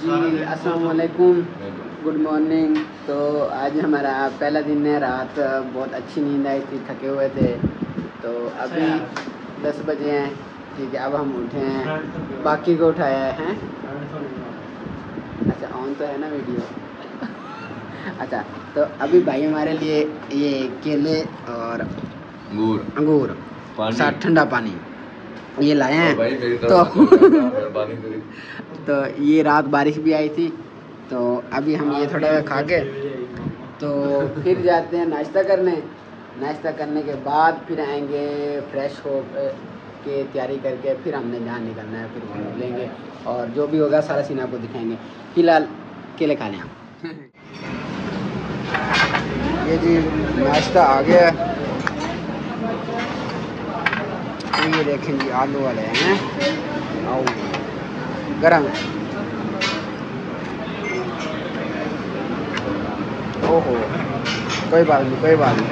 जी वालेकुम good morning तो आज हमारा पहला दिन है रात बहुत अच्छी नींद आई थी थके हुए थे। तो अभी दस बजे हैं ठीक है अब हम उठे हैं। बाकी को उठाया है अच्छा ऑन तो है ना वीडियो अच्छा तो अभी भाई हमारे लिए ये केले और अंगूर। अंगूर साथ ठंडा पानी। ये लाए हैं। तो मेहरबानी करी तो ये रात बारिश भी आई थी तो अभी हम ये थोड़ा खा के तो फिर जाते हैं नाश्ता करने। नाश्ता करने के बाद फिर आएँगे फ्रेश हो के तैयारी करके फिर हमने जहाँ निकलना है फिर वहाँ निकलेंगे और जो भी होगा सारा सीन आपको दिखाएँगे। फ़िलहाल केले खा लें हम। ये जी नाश्ता आ गया। है ये देखें जी आलू वाले हैं आओ। गरम। ओहो, कोई बात नहीं, कोई बात नहीं।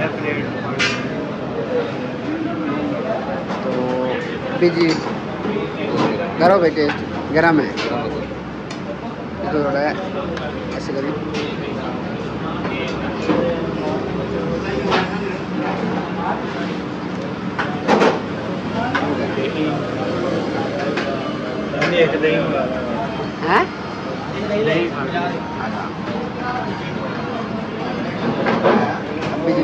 तो अभी जी करो बेटे, गरम है। इसको थोड़ा ऐसे करिए हैं अभी जी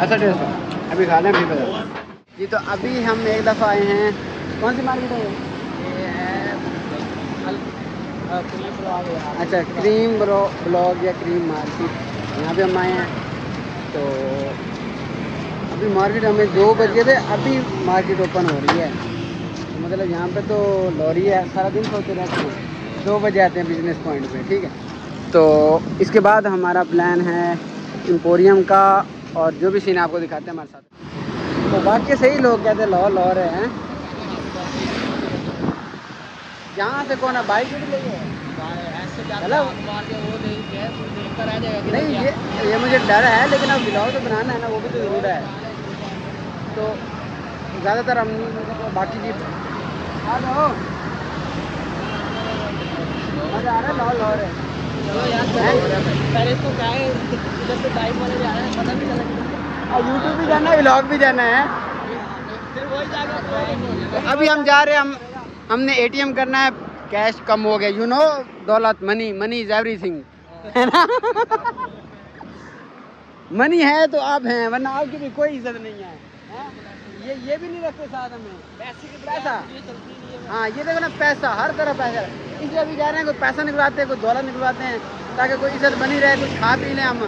ऐसा टेस्ट है। अभी खा लें अभी बता जी तो अभी हम एक दफ़ा आए हैं। कौन सी मार्केट है अच्छा क्रीम ब्रो ब्लॉग या क्रीम मार्केट यहाँ पे हम आए हैं। तो अभी मार्केट हमें दो बजे थे अभी मार्केट ओपन हो रही है। तो मतलब यहाँ पे तो लॉरी है सारा दिन सोते रहते हैं। दो बजे आते हैं बिज़नेस पॉइंट पे ठीक है? तो इसके बाद हमारा प्लान है एम्पोरियम का और जो भी सीन आपको दिखाते हैं हमारे साथ। तो बाकी सही लोग कहते हैं लॉ लॉ रहे हैं। यहाँ से कौन है? बाइक भी नहीं, ये ये मुझे डर है, लेकिन अब ब्लॉग तो बनाना है ना, वो भी तो ज़रूर है। तो ज़्यादातर हम बाकी चीज़ मज़ा आ रहा है? लॉ लॉ रहे पहले तो क्या इधर से बाइक वाले जा रहे हैं पता भी चला यूट्यूब भी जाना है व्लॉग भी जाना है अभी हम जा रहे हैं हम हमने एटीएम करना है कैश कम हो गया यू नो दौलत मनी मनी इज़ एवरीथिंग है ना? मनी है तो आप हैं वरना आपकी भी कोई इज़्ज़त नहीं है हैं? ये ये भी नहीं रखते साथ हमें पैसे की पैसा। है। हाँ ये देखो ना पैसा हर तरह पैसा इसलिए अभी जा रहे हैं, कोई पैसा निकलवाते हैं, कोई दौलत निकलवाते हैं, ताकि कोई इज़्ज़त बनी रहे, कुछ खा पी लें हम।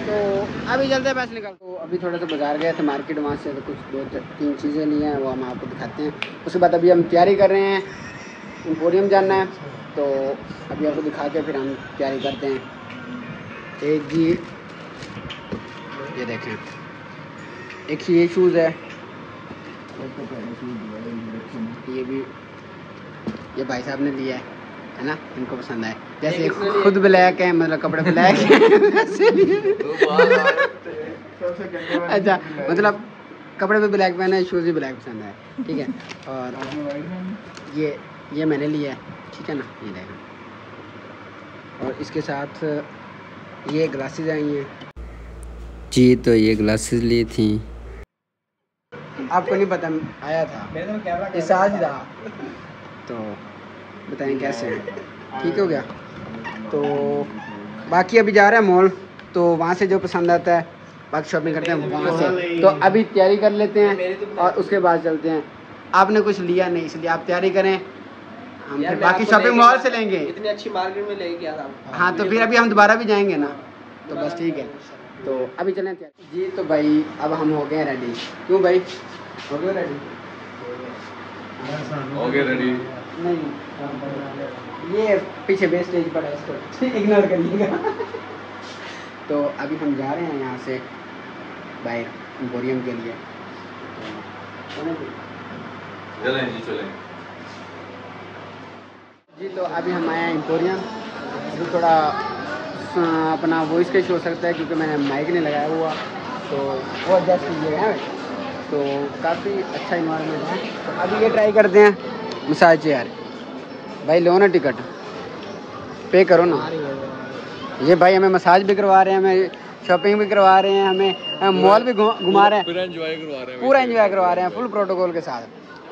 तो अभी हैं पैसे निकाल। तो अभी थोड़ा सा बाज़ार गए थे मार्केट वहाँ से तो कुछ दो तीन चीज़ें ली हैं, वो हम आपको दिखाते हैं। उसके बाद अभी हम तैयारी कर रहे हैं एम्पोरियम जाना है। तो अभी आपको दिखा के फिर हम तैयारी करते हैं। एक जी, ये देखें। एक ये शूज़ है। ये भी ये भाई साहब ने लिया है है ना? इनको पसंद आए। जैसे खुद ब्लैक है मतलब कपड़े ब्लैक हैं। अच्छा मतलब कपड़े भी ब्लैक पहने हैं शूज़ भी ब्लैक पसंद है ठीक है? और ये ये मैंने लिया है। ठीक है ना? ये देखो और इसके साथ ये ग्लासेस आई हैं। जी तो ये ग्लासेस ली थी। आपको नहीं पता आया था। इस साल था। तो बताएँ कैसे हैं? ठीक हो गया? तो बाकी अभी जा रहे हैं मॉल तो वहाँ से जो पसंद आता है बाकी शॉपिंग करते हैं वहाँ से। तो अभी तैयारी कर लेते हैं और उसके बाद चलते हैं। आपने कुछ लिया नहीं इसलिए आप तैयारी करें। हम फिर बाकी शॉपिंग मॉल से लेंगे। इतनी अच्छी मार्केट में ले गया था हाँ तो फिर अभी हम दोबारा भी जाएँगे ना। तो बस ठीक है। तो अभी चलें तैयार। जी तो भाई अब हम हो गए रेडी क्यों भाई? हो गए रेडी ओके रेडी नहीं ये पीछे वेस्टेज पड़ा है इसको इग्नोर करिएगा। तो अभी हम जा रहे हैं यहाँ से बाहर एम्पोरियम के लिए। चलें जी। चलें। जी तो अभी हम आए हैं एम्पोरियम अभी थोड़ा अपना वॉइस का शो सकता है क्योंकि मैंने माइक नहीं लगाया हुआ। तो वो एडजस्ट कीजिएगा हैं तो काफ़ी अच्छा इन्वायरमेंट है। तो अभी ये ट्राई करते हैं। मसाज चेयर भाई लो ना टिकट। पे करो ना। ये भाई हमें मसाज भी करवा रहे हैं हमें शॉपिंग भी करवा रहे हैं हमें मॉल भी घुमा रहे हैं। पूरा एंजॉय करवा रहे हैं। पूरा एंजॉय करवा रहे हैं फुल प्रोटोकॉल के साथ।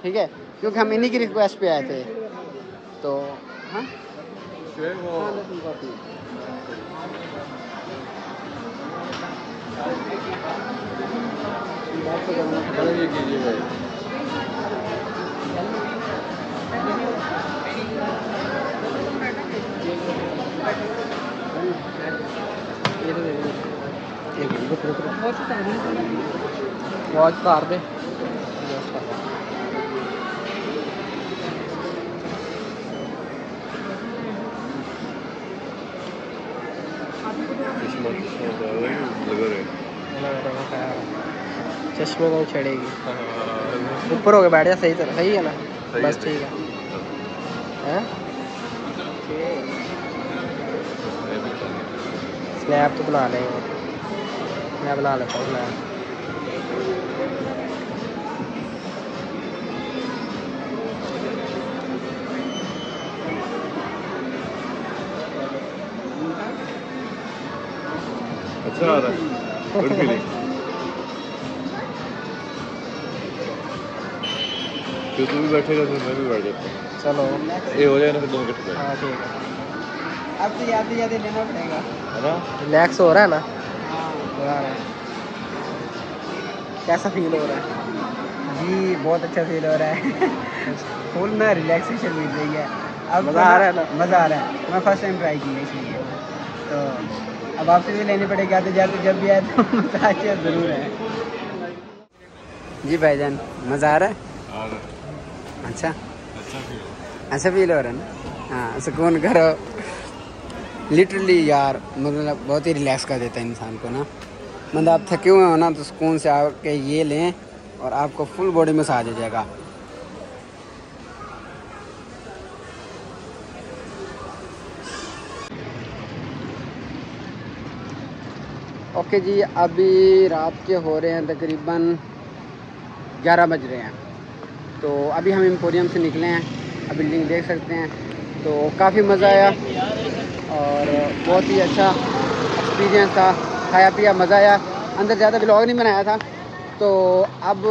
ठीक है? क्योंकि हम इन्हीं की रिक्वेस्ट पे आए थे। तो हाँ? ये कीजिए भाई। वॉच कर दे चश्मे को चढ़ेगी ऊपर हो के बैठ जा सही तरह सही है ना? बस ठीक है। हैं। स्नैप तो बना लेंगे। मैं बना लेता हूँ स्नैप अच्छा आ रहा है। गुड फीलिंग तो तू भी बैठेगा तो मैं भी बैठ जाता हूँ। चलो। ये हो जाए ना फिर दोनों इकट्ठे हाँ ठीक है। अब तो याद याद लेना पड़ेगा। है ना? रिलैक्स हो रहा है ना? हो रहा है कैसा फील हो रहा है? जी बहुत अच्छा फील हो रहा है। फुल में रिलैक्सेशन मिल रही है। अब मज़ा आ रहा है ना? मज़ा आ रहा है। मैं फ़र्स्ट टाइम ट्राई की है इसलिए। तो अब आपसे भी लेने पड़ेगी आते जाते जब भी आए तो मसाज ज़रूर है। जी भाईजान मज़ा आ रहा है? अच्छा। अच्छा ऐसा फील हो रहा है ना? हाँ सुकून करो। लिटरली यार मतलब बहुत ही रिलैक्स कर देता है इंसान को ना। मतलब आप थके हुए हो ना तो सुकून से आके ये लें और आपको फुल बॉडी मसाज हो जाएगा। ओके जी, अभी रात के हो रहे हैं तकरीबन 11 बज रहे हैं। तो अभी हम एम्पोरियम से निकले हैं अब बिल्डिंग देख सकते हैं। तो काफ़ी मज़ा आया। और बहुत ही अच्छा एक्सपीरियंस था, खाया पिया, मज़ा आया। अंदर ज़्यादा ब्लॉग नहीं बनाया था। तो अब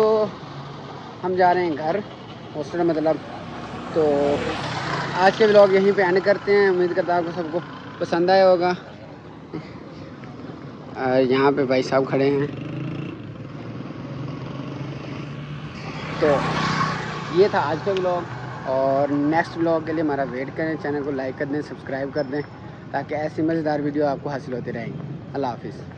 हम जा रहे हैं घर हॉस्टल मतलब। तो आज के ब्लॉग यहीं पे एंड करते हैं। उम्मीद करता हूँ आपको सबको पसंद आया होगा। यहाँ पे भाई साहब खड़े हैं। तो ये था आज का ब्लॉग और नेक्स्ट ब्लॉग के लिए हमारा वेट करें चैनल को लाइक कर दें सब्सक्राइब कर दें। ताकि ऐसी मज़ेदार वीडियो आपको हासिल होती रहेंगी। अल्लाह हाफिज़।